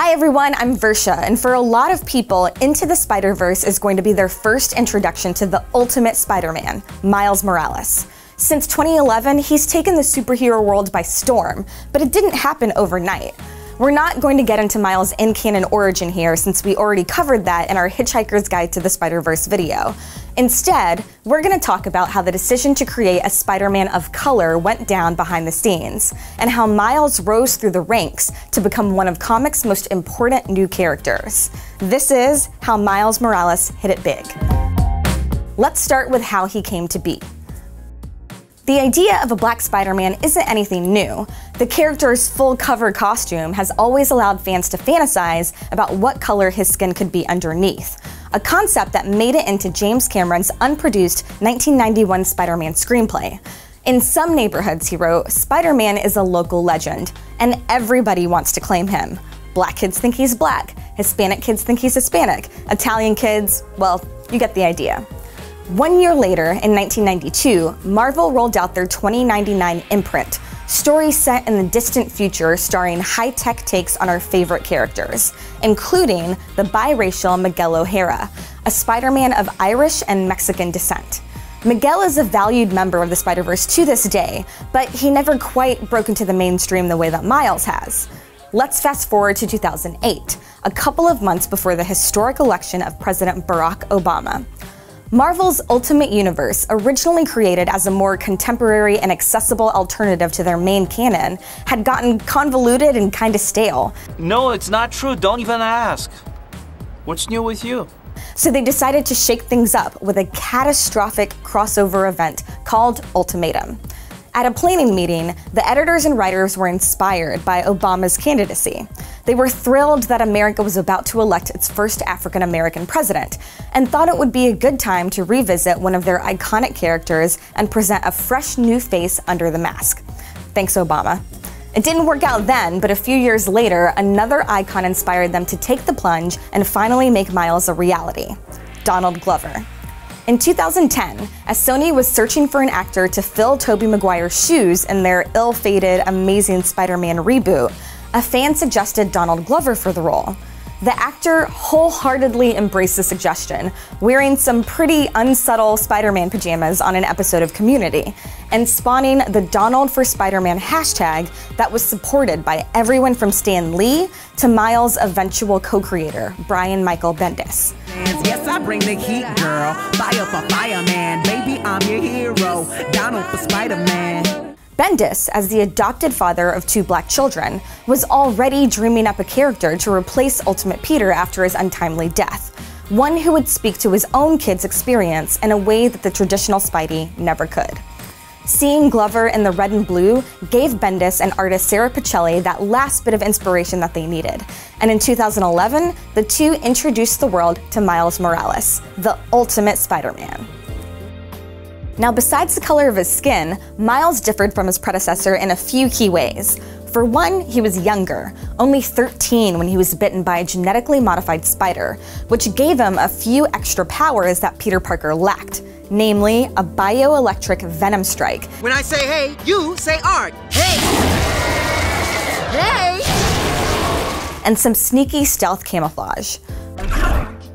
Hi everyone, I'm Versha, and for a lot of people, Into the Spider Verse is going to be their first introduction to the ultimate Spider Man, Miles Morales. Since 2011, he's taken the superhero world by storm, but it didn't happen overnight. We're not going to get into Miles' in-canon origin here since we already covered that in our Hitchhiker's Guide to the Spider-Verse video. Instead, we're going to talk about how the decision to create a Spider-Man of color went down behind the scenes, and how Miles rose through the ranks to become one of comics' most important new characters. This is how Miles Morales hit it big. Let's start with how he came to be. The idea of a black Spider-Man isn't anything new. The character's full cover costume has always allowed fans to fantasize about what color his skin could be underneath, a concept that made it into James Cameron's unproduced 1991 Spider-Man screenplay. In some neighborhoods, he wrote, Spider-Man is a local legend, and everybody wants to claim him. Black kids think he's black, Hispanic kids think he's Hispanic, Italian kids, well, you get the idea. One year later, in 1992, Marvel rolled out their 2099 imprint, stories set in the distant future starring high-tech takes on our favorite characters, including the biracial Miguel O'Hara, a Spider-Man of Irish and Mexican descent. Miguel is a valued member of the Spider-Verse to this day, but he never quite broke into the mainstream the way that Miles has. Let's fast forward to 2008, a couple of months before the historic election of President Barack Obama. Marvel's Ultimate Universe, originally created as a more contemporary and accessible alternative to their main canon, had gotten convoluted and kinda stale. No, it's not true. Don't even ask. What's new with you? So they decided to shake things up with a catastrophic crossover event called Ultimatum. At a planning meeting, the editors and writers were inspired by Obama's candidacy. They were thrilled that America was about to elect its first African American president, and thought it would be a good time to revisit one of their iconic characters and present a fresh new face under the mask. Thanks, Obama. It didn't work out then, but a few years later, another icon inspired them to take the plunge and finally make Miles a reality Donald Glover. In 2010, as Sony was searching for an actor to fill Tobey Maguire's shoes in their ill-fated Amazing Spider-Man reboot, a fan suggested Donald Glover for the role. The actor wholeheartedly embraced the suggestion, wearing some pretty unsubtle Spider Man pajamas on an episode of Community, and spawning the Donald for Spider Man hashtag that was supported by everyone from Stan Lee to Miles' eventual co creator, Brian Michael Bendis. Yes, I bring the heat, girl. Fire for fireman. I'm your hero. Donald for Spider Man. Bendis, as the adopted father of two black children, was already dreaming up a character to replace Ultimate Peter after his untimely death. One who would speak to his own kid's experience in a way that the traditional Spidey never could. Seeing Glover in the red and blue gave Bendis and artist Sara Pichelli that last bit of inspiration that they needed. And in 2011, the two introduced the world to Miles Morales, the ultimate Spider Man. Now, besides the color of his skin, Miles differed from his predecessor in a few key ways. For one, he was younger, only 13 when he was bitten by a genetically modified spider, which gave him a few extra powers that Peter Parker lacked, namely a bioelectric venom strike. When I say hey, you say art. Hey! Hey! And some sneaky stealth camouflage.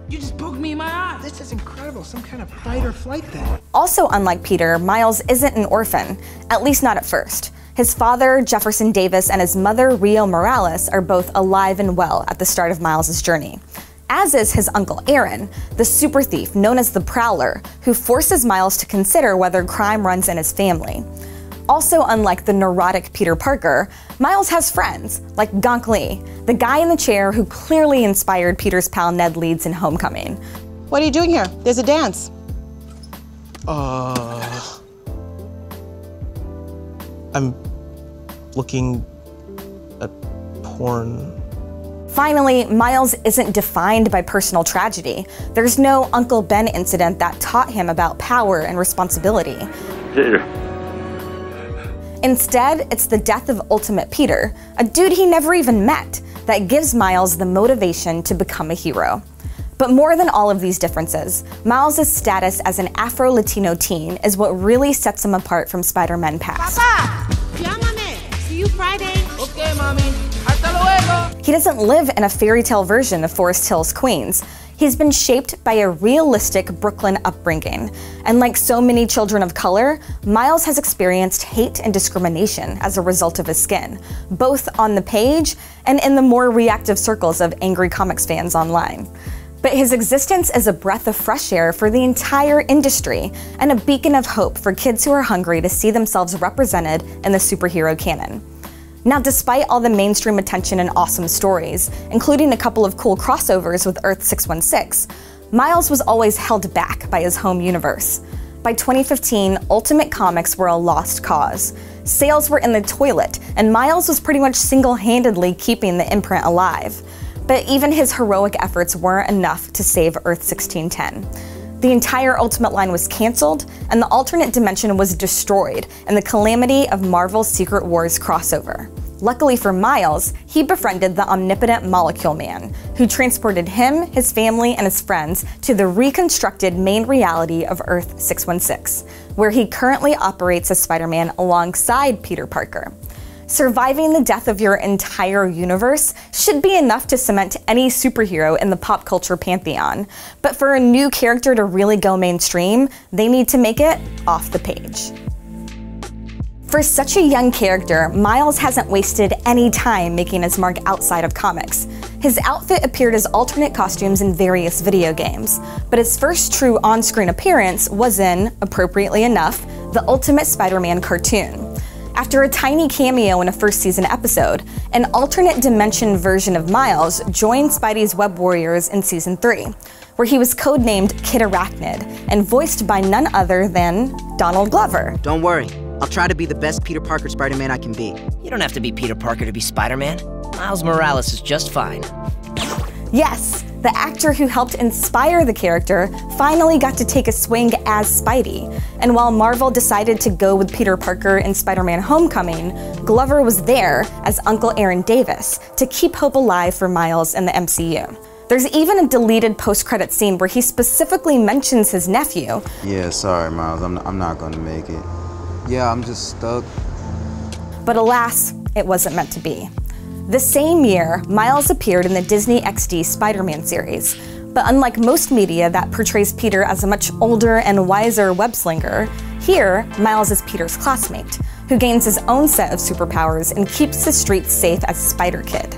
You just poked me in my eye. This is incredible. Some kind of fight or flight thing. Also, unlike Peter, Miles isn't an orphan, at least not at first. His father, Jefferson Davis, and his mother, Rio Morales, are both alive and well at the start of Miles' journey. As is his uncle Aaron, the super thief known as the Prowler, who forces Miles to consider whether crime runs in his family. Also, unlike the neurotic Peter Parker, Miles has friends, like Ganke Lee, the guy in the chair who clearly inspired Peter's pal Ned Leeds in Homecoming. What are you doing here? There's a dance. Uh. I'm looking at porn. Finally, Miles isn't defined by personal tragedy. There's no Uncle Ben incident that taught him about power and responsibility. Instead, it's the death of Ultimate Peter, a dude he never even met, that gives Miles the motivation to become a hero. But more than all of these differences, Miles' status as an Afro-Latino teen is what really sets him apart from Spider-Man past. Papa! He doesn't live in a fairy tale version of Forest Hills, Queens. He's been shaped by a realistic Brooklyn upbringing. And like so many children of color, Miles has experienced hate and discrimination as a result of his skin, both on the page and in the more reactive circles of angry comics fans online. But his existence is a breath of fresh air for the entire industry and a beacon of hope for kids who are hungry to see themselves represented in the superhero canon. Now, despite all the mainstream attention and awesome stories, including a couple of cool crossovers with Earth 616, Miles was always held back by his home universe. By 2015, Ultimate Comics were a lost cause. Sales were in the toilet, and Miles was pretty much single handedly keeping the imprint alive. But even his heroic efforts weren't enough to save Earth 1610. The entire Ultimate line was cancelled, and the alternate dimension was destroyed in the calamity of Marvel's Secret Wars crossover. Luckily for Miles, he befriended the omnipotent Molecule Man, who transported him, his family, and his friends to the reconstructed main reality of Earth 616, where he currently operates as Spider Man alongside Peter Parker. Surviving the death of your entire universe should be enough to cement any superhero in the pop culture pantheon. But for a new character to really go mainstream, they need to make it off the page. For such a young character, Miles hasn't wasted any time making his mark outside of comics. His outfit appeared as alternate costumes in various video games, but his first true on screen appearance was in, appropriately enough, the Ultimate Spider Man cartoon. After a tiny cameo in a first season episode, an alternate dimension version of Miles joined Spidey's Web Warriors in season 3, where he was codenamed Kid Arachnid and voiced by none other than Donald Glover. Don't worry, I'll try to be the best Peter Parker Spider Man I can be. You don't have to be Peter Parker to be Spider Man. Miles Morales is just fine. Yes, the actor who helped inspire the character finally got to take a swing as Spidey. And while Marvel decided to go with Peter Parker in Spider Man Homecoming, Glover was there as Uncle Aaron Davis to keep hope alive for Miles in the MCU. There's even a deleted post credit scene where he specifically mentions his nephew. Yeah, sorry, Miles, I'm, I'm not gonna make it. Yeah, I'm just stuck. But alas, it wasn't meant to be. The same year, Miles appeared in the Disney XD Spider Man series. But unlike most media that portrays Peter as a much older and wiser web slinger, here, Miles is Peter's classmate, who gains his own set of superpowers and keeps the streets safe as Spider Kid.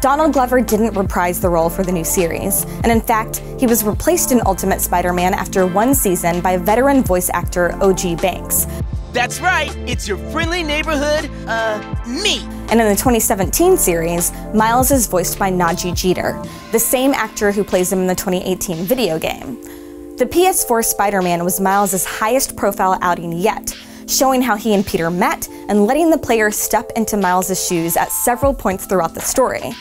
Donald Glover didn't reprise the role for the new series, and in fact, he was replaced in Ultimate Spider Man after one season by veteran voice actor Ogie Banks, that's right, it's your friendly neighborhood, uh, me. And in the 2017 series, Miles is voiced by Nadji Jeter, the same actor who plays him in the 2018 video game. The PS4 Spider Man was Miles' highest profile outing yet, showing how he and Peter met and letting the player step into Miles' shoes at several points throughout the story.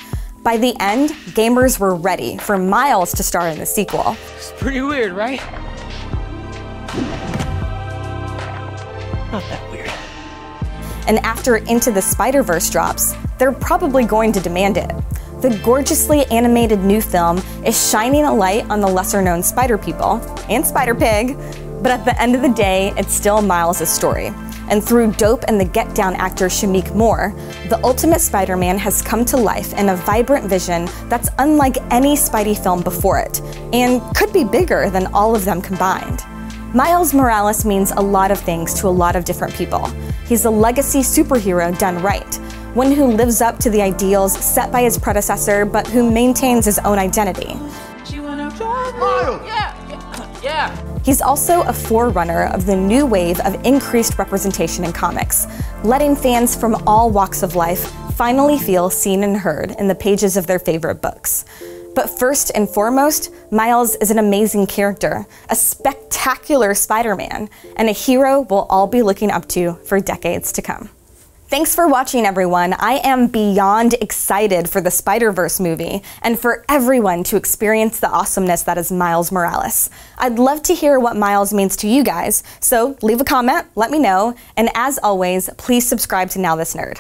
By the end, gamers were ready for Miles to star in the sequel. It's pretty weird, right? Not that weird. And after Into the Spider Verse drops, they're probably going to demand it. The gorgeously animated new film is shining a light on the lesser known Spider People and Spider Pig, but at the end of the day, it's still Miles' story. And through Dope and the Get Down actor Shameik Moore, the Ultimate Spider Man has come to life in a vibrant vision that's unlike any Spidey film before it, and could be bigger than all of them combined. Miles Morales means a lot of things to a lot of different people. He's a legacy superhero done right, one who lives up to the ideals set by his predecessor but who maintains his own identity. Miles! Yeah, yeah. He's also a forerunner of the new wave of increased representation in comics, letting fans from all walks of life finally feel seen and heard in the pages of their favorite books. But first and foremost, Miles is an amazing character, a spectacular Spider Man, and a hero we'll all be looking up to for decades to come. Thanks for watching, everyone. I am beyond excited for the Spider Verse movie and for everyone to experience the awesomeness that is Miles Morales. I'd love to hear what Miles means to you guys, so leave a comment, let me know, and as always, please subscribe to Now This Nerd.